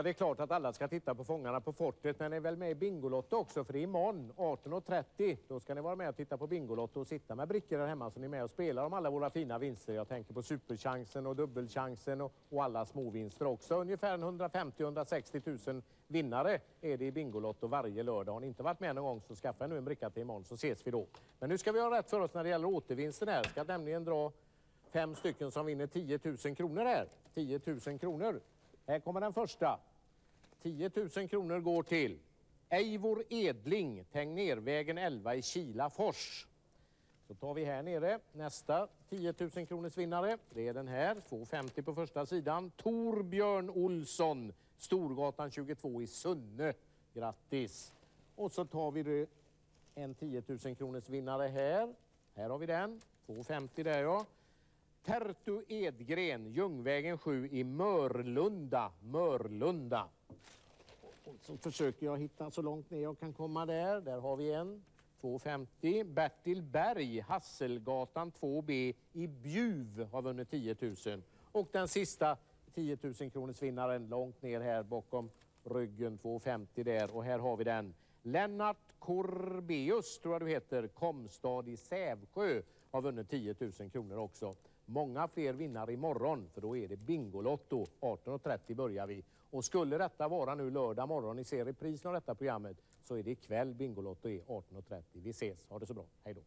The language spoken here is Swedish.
Ja, det är klart att alla ska titta på Fångarna på fortet, men ni är väl med i Bingolotto också? För det är imorgon 18.30. Då ska ni vara med och titta på Bingolotto och sitta med brickor där hemma så ni är med och spelar om alla våra fina vinster. Jag tänker på superchansen och dubbelchansen och, och alla småvinster också. Ungefär 150-160 000 vinnare är det i Bingolotto varje lördag. Har ni inte varit med någon gång så skaffa nu en bricka till imorgon så ses vi då. Men nu ska vi ha rätt för oss när det gäller återvinsten här. Ska nämligen dra fem stycken som vinner 10 000 kronor här. 10 000 kronor. Här kommer den första. 10 000 kronor går till Eivor Edling, Tegnérvägen 11 i Kilafors. Så tar vi här nere nästa 10 000 kronors vinnare. Det är den här, 2,50 på första sidan. Torbjörn Olsson, Storgatan 22 i Sunne. Grattis! Och så tar vi en 10 000 kronors vinnare här. Här har vi den, 2,50 där ja. Tertu Edgren, Ljungvägen 7 i Mörlunda. Mörlunda. Och så försöker jag hitta så långt ner jag kan komma där. Där har vi en. 2,50. Bertil Berg, Hasselgatan 2B i Bjuv har vunnit 10 000. Och den sista 10 000 kronors vinnaren långt ner här bakom ryggen 2,50 där. Och här har vi den. Lennart Korbeus tror jag du heter, Komstad i Sävsjö har vunnit 10 000 kronor också. Många fler vinnare imorgon för då är det Bingolotto. 18.30 börjar vi. Och skulle detta vara nu lördag morgon, ni ser reprisen av detta programmet, så är det ikväll Bingolotto är 18.30. Vi ses, ha det så bra, hej då.